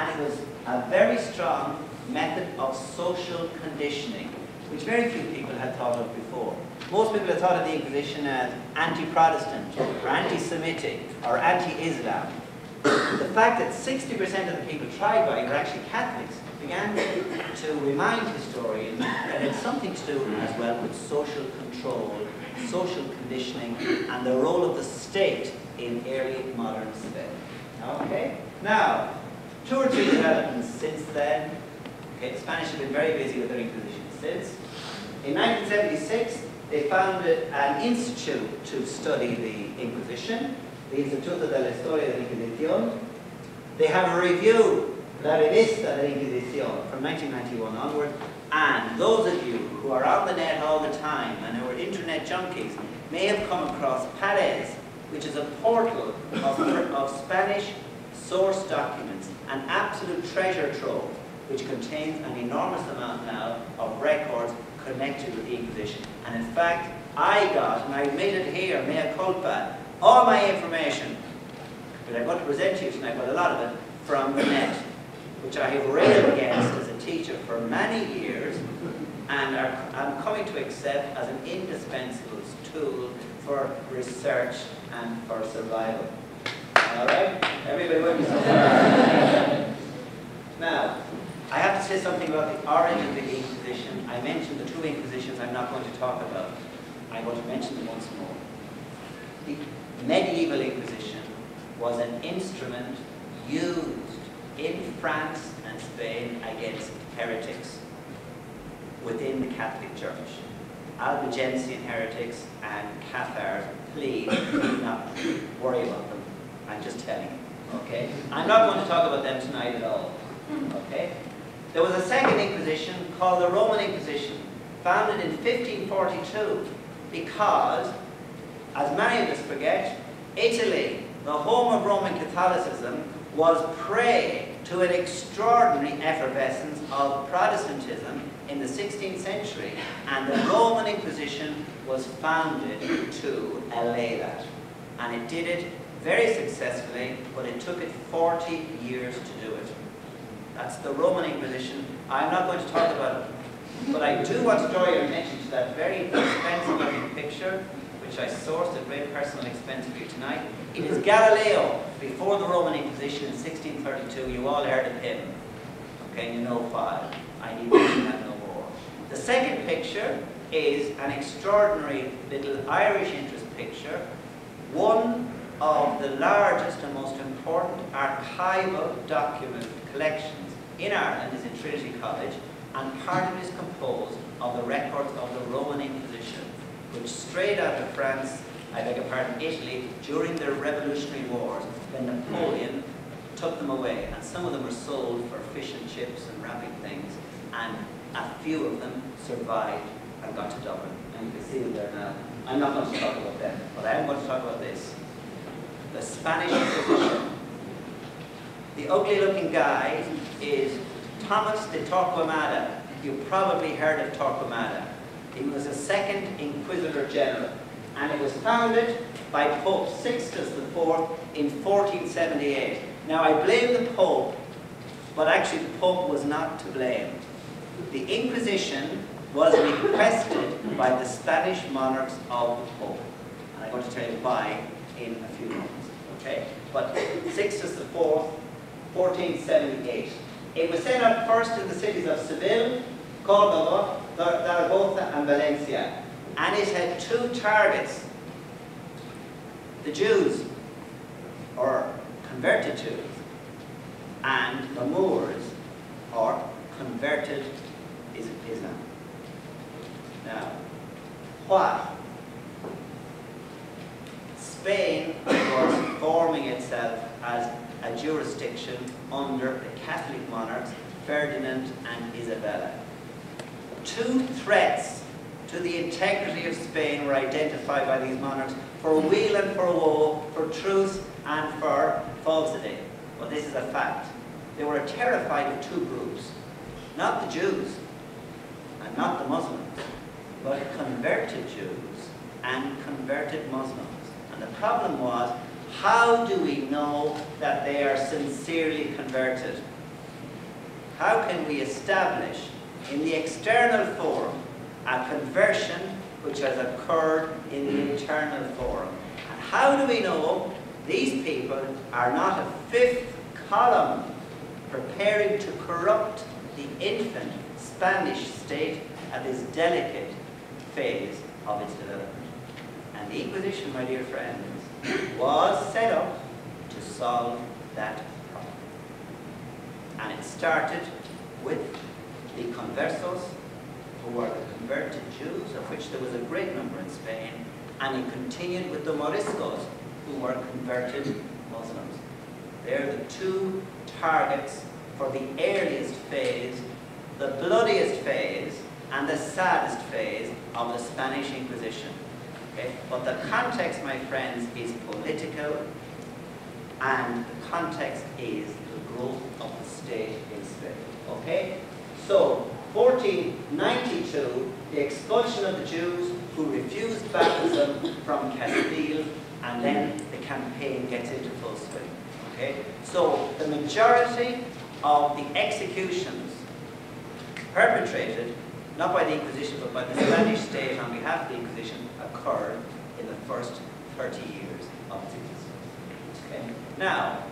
and it was a very strong method of social conditioning, which very few people had thought of before. Most people had thought of the Inquisition as anti-Protestant, or anti-Semitic, or anti-Islam. The fact that 60% of the people tried by were actually Catholics began to remind historians that it's something to do as well with social control, social conditioning, and the role of the state in early modern Spain. Okay? Now, two or three developments since then. Okay, the Spanish have been very busy with their Inquisition since. In 1976, they founded an institute to study the Inquisition, the Instituto de la Historia de la Inquisición. They have a review, La Revista de la Inquisición, from 1991 onward, and those of you who are on the net all the time and who are internet junkies may have come across Pares, which is a portal of, of Spanish source documents, an absolute treasure trove, which contains an enormous amount now of records connected with the Inquisition. And in fact, I got, and I made it here, mea culpa, all my information that I'm going to present to you tonight, but a lot of it, from the net, which I have railed against as a teacher for many years, and are, I'm coming to accept as an indispensable tool for research and for survival. All right? Everybody with me? now, I have to say something about the origin of the Inquisition. I mentioned the two Inquisitions I'm not going to talk about. I'm going to mention them once more. The medieval Inquisition was an instrument used in France and Spain against heretics within the Catholic Church. Albigensian heretics and Cathars, please do not worry about them. I'm just telling you, okay? I'm not going to talk about them tonight at all, okay? There was a second Inquisition called the Roman Inquisition, founded in 1542 because, as many of us forget, Italy, the home of Roman Catholicism, was prey to an extraordinary effervescence of Protestantism in the 16th century, and the Roman Inquisition was founded to allay that. And it did it very successfully, but it took it 40 years to do it. That's the Roman Inquisition. I'm not going to talk about it, but I do want to draw your attention to that very expensive looking picture, which I sourced at great personal expense for you tonight. It is Galileo, before the Roman Inquisition in 1632. You all heard of him. Okay, you know why. I need to that no more. The second picture is an extraordinary little Irish interest picture, one of the largest and most important archival document collections in Ireland is in Trinity College, and part of it is composed of the records of the Roman Inquisition, which strayed out of France, I beg your pardon, Italy, during the Revolutionary Wars, when Napoleon took them away, and some of them were sold for fish and chips and wrapping things, and a few of them survived and got to Dublin. And you can see them there now. I'm not going to talk about them, but I am going to talk about this. The Spanish Inquisition. The ugly looking guy is Thomas de Torquemada. You probably heard of Torquemada. He was a second Inquisitor General, and it was founded by Pope Sixtus IV in 1478. Now I blame the Pope, but actually the Pope was not to blame. The Inquisition was requested by the Spanish monarchs of the Pope. And I'm going to tell you why in a few moments. Okay? But Sixtus IV, 1478. It was set up first in the cities of Seville, Cordoba, Zaragoza, and Valencia. And it had two targets. The Jews, or converted Jews, and the Moors, or converted Islam. Now, why? Spain was forming itself as a jurisdiction under the Catholic monarchs, Ferdinand and Isabella. Two threats to the integrity of Spain were identified by these monarchs for weal and for woe, for truth and for falsity. Well, this is a fact. They were terrified of two groups. Not the Jews, and not the Muslims, but converted Jews and converted Muslims. The problem was, how do we know that they are sincerely converted? how can we establish in the external forum a conversion which has occurred in the internal forum? And how do we know these people are not a fifth column preparing to corrupt the infant Spanish state at this delicate phase of its development? The Inquisition, my dear friends, was set up to solve that problem. And it started with the conversos, who were the converted Jews, of which there was a great number in Spain, and it continued with the Moriscos, who were converted Muslims. They're the two targets for the earliest phase, the bloodiest phase, and the saddest phase of the Spanish Inquisition. Okay? But the context, my friends, is political, and the context is the growth of the state in Spain. Okay? So, 1492, the expulsion of the Jews who refused baptism from Castile, and then the campaign gets into full swing. Okay? So, the majority of the executions perpetrated, not by the Inquisition, but by the Spanish state on behalf of the Inquisition, occurred in the first 30 years of its existence. Okay? Now,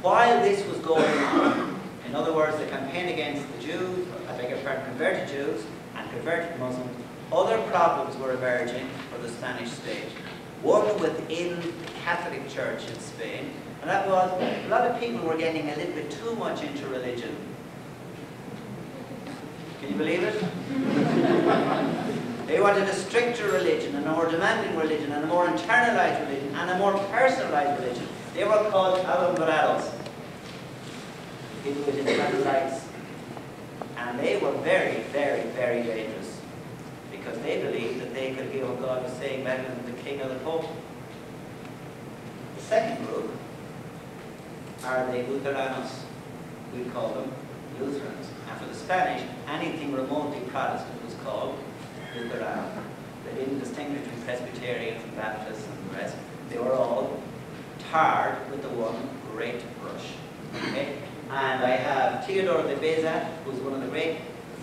while this was going on, in other words, the campaign against the Jews, I beg your pardon, converted Jews and converted Muslims, other problems were emerging for the Spanish state. One within the Catholic Church in Spain, and that was a lot of people were getting a little bit too much into religion. Can you believe it? They wanted a stricter religion, and a more demanding religion, and a more internalized religion, and a more personalized religion. They were called alumbrados, people with independent rights. And they were very, very, very dangerous because they believed that they could hear what God was saying better than the king or the pope. The second group are the Lutheranos. We call them Lutherans. And for the Spanish, anything remotely Protestant was called Lutherano. They didn't distinguish between Presbyterians and Baptists and the rest. They were all tarred with the one great brush. Okay? And I have Theodore de Beza, who's one of the great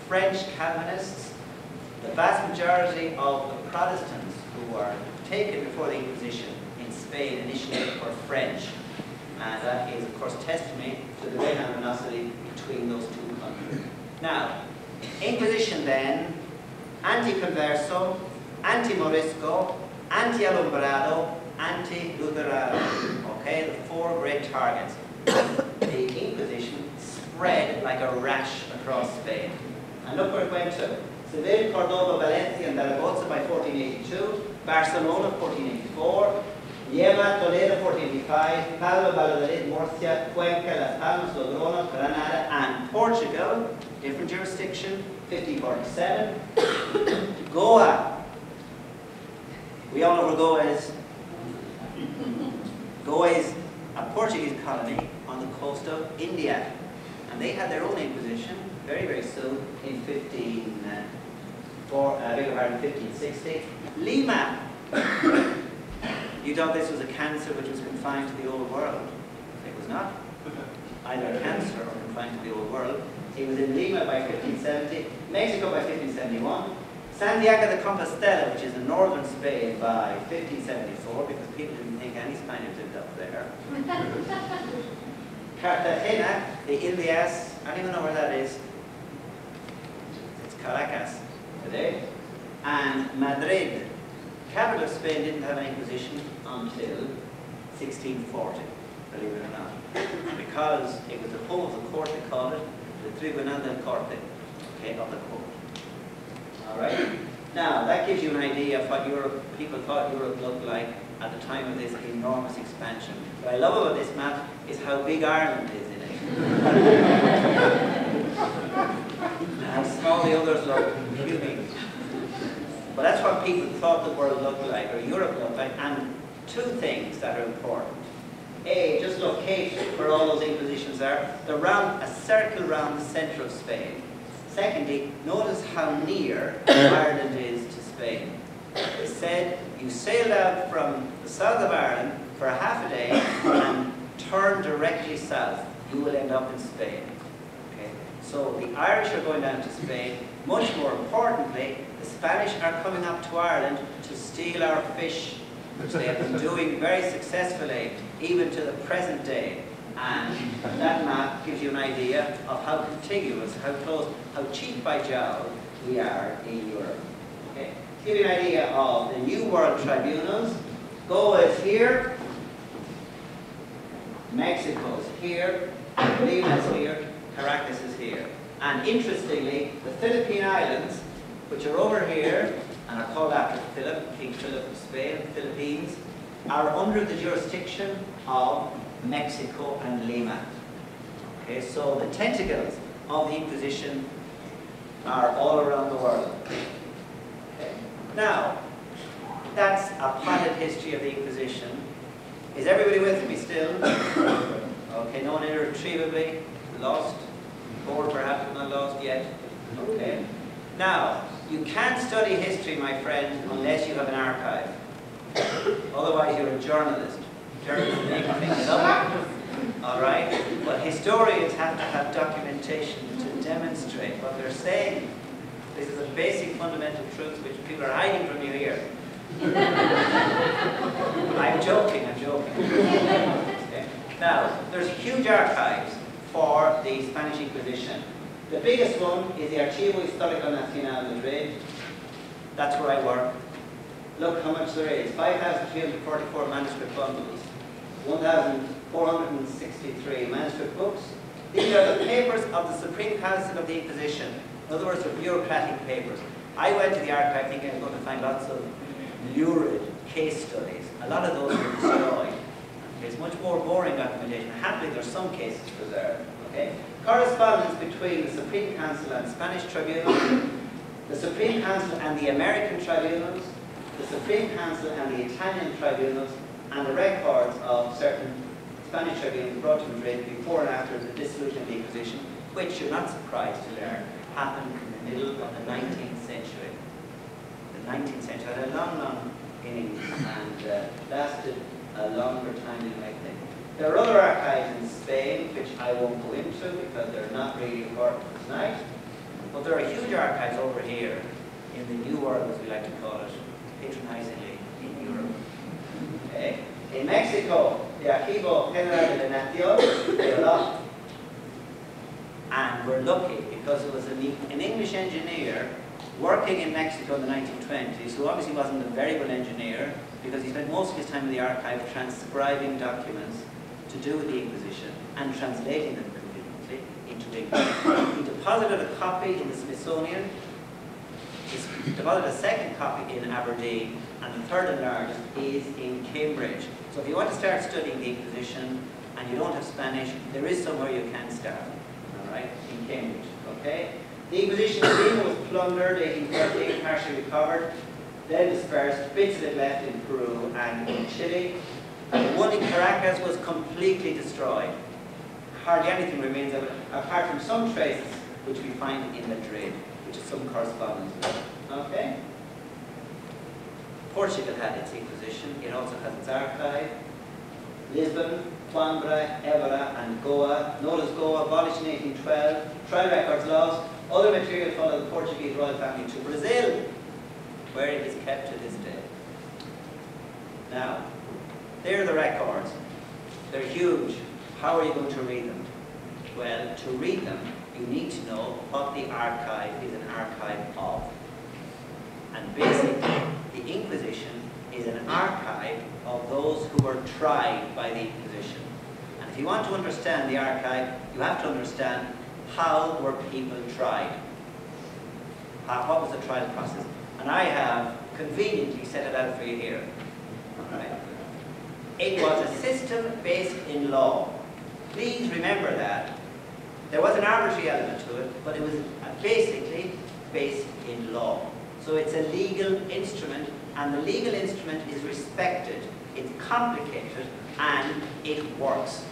French Calvinists. The vast majority of the Protestants who were taken before the Inquisition in Spain initially were French. And that is, of course, testimony to the great animosity between those two countries. Now, Inquisition then, anti-converso, anti-morisco, anti-alumbrado, anti-Lutherano. Okay, the four great targets. the Inquisition spread like a rash across Spain. And look where it went to. Seville, Cordoba, Valencia, and Zaragoza by 1482, Barcelona 1484, Llerena, Toledo 1485, Palma, Valladolid, Murcia, Cuenca, Las Palmas, Logroño, Granada, and Portugal, different jurisdiction, 1547. Goa. We all know where Goa is. Goa is a Portuguese colony on the coast of India. And they had their own inquisition very, very soon in 15, uh, for, uh, 1560. Lima. you thought this was a cancer which was confined to the old world. It was not. Either cancer or confined to the old world. It was in Lima by 1570, Mexico by 1571, Santiago de Compostela, which is in northern Spain, by 1574, because people didn't think any Spaniards lived up there. Cartagena, the Indias, I don't even know where that is. It's Caracas today. And Madrid, capital of Spain, didn't have an inquisition until 1640, believe it or not. Because it was the home of the court, that called it, the Tribunal del Corte, okay, of the court. All right? Now, that gives you an idea of what Europe, people thought Europe looked like at the time of this enormous expansion. What I love about this map is how big Ireland is in it. and how small the others look. But that's what people thought the world looked like, or Europe looked like, and two things that are important. A, just locate where all those inquisitions are. They're round, a circle around the centre of Spain. Secondly, notice how near Ireland is to Spain. They said you sailed out from the south of Ireland for a half a day and turn directly south. You will end up in Spain. Okay? So the Irish are going down to Spain. Much more importantly, the Spanish are coming up to Ireland to steal our fish, which they have been doing very successfully, even to the present day. And that map gives you an idea of how contiguous, how close, how cheap by jowl we are in Europe. Okay. Give you an idea of the New World Tribunals, Goa is here, Mexico is here, Lima is here, Caracas is here. And interestingly, the Philippine Islands, which are over here, and are called after Philip of Spain, Philippines, are under the jurisdiction of Mexico and Lima. Okay, so the tentacles of the Inquisition are all around the world. Okay. Now, that's a potted history of the Inquisition. Is everybody with me still? Okay, no one irretrievably lost? or perhaps, not lost yet? Okay. Now, you can't study history, my friend, unless you have an archive. Otherwise, you're a journalist. Journalists make things up. All right? But historians have to have documentation to demonstrate what they're saying. This is a basic fundamental truth which people are hiding from you here. I'm joking, I'm joking. Okay. Now, there's huge archives for the Spanish Inquisition. The biggest one is the Archivo Histórico Nacional de Madrid. That's where I work. Look how much there is. 5,344 manuscript bundles. 1,463 manuscript books. These are the papers of the Supreme Council of the Inquisition. In other words, the bureaucratic papers. I went to the archive thinking I was going to find lots of lurid case studies. A lot of those were destroyed. It's much more boring documentation. Happily, there's some cases preserved. Okay? Correspondence between the Supreme Council and Spanish tribunals, the Supreme Council and the American tribunals, the Supreme Council and the Italian tribunals, and the records of certain Spanish tribunals brought to Madrid before and after the dissolution of the Inquisition, which you're not surprised to learn happened in the middle of the 19th century. The 19th century had a long, long innings and uh, lasted a longer time than you might think. There are other archives in Spain, which I won't go into because they're not really important tonight. But there are huge archives over here in the New World, as we like to call it, patronizingly, in Europe. Okay. In Mexico, the Archivo General de la Nación, they have a. And we're lucky because it was an, an English engineer working in Mexico in the 1920s, who obviously wasn't a very good engineer, because he spent most of his time in the archive transcribing documents to do with the Inquisition and translating them conveniently into English. He deposited a copy in the Smithsonian, he deposited a second copy in Aberdeen, and the third and largest is in Cambridge. So if you want to start studying the Inquisition and you don't have Spanish, there is somewhere you can start, all right, in Cambridge, okay? The Inquisition Lima was plundered, 1838, partially recovered, then dispersed, bits of it left in Peru and in Chile. And the one in Caracas was completely destroyed. Hardly anything remains of it, apart from some traces which we find in Madrid, which is some correspondence. Okay? Portugal had its Inquisition, it also has its archive. Lisbon, Coimbra, Évora, and Goa. Notice Goa abolished in 1812, trial records lost, other material followed the Portuguese royal family to Brazil, where it is kept to this day. Now, there are the records. They're huge. How are you going to read them? Well, to read them, you need to know what the archive is an archive of. And basically, the Inquisition is an archive of those who were tried by the Inquisition. And if you want to understand the archive, you have to understand how were people tried. How, what was the trial process? And I have conveniently set it out for you here. Right. It was a system based in law. Please remember that. There was an arbitrary element to it, but it was uh, basically based in law. So it's a legal instrument, and the legal instrument is respected. It's complicated, and it works.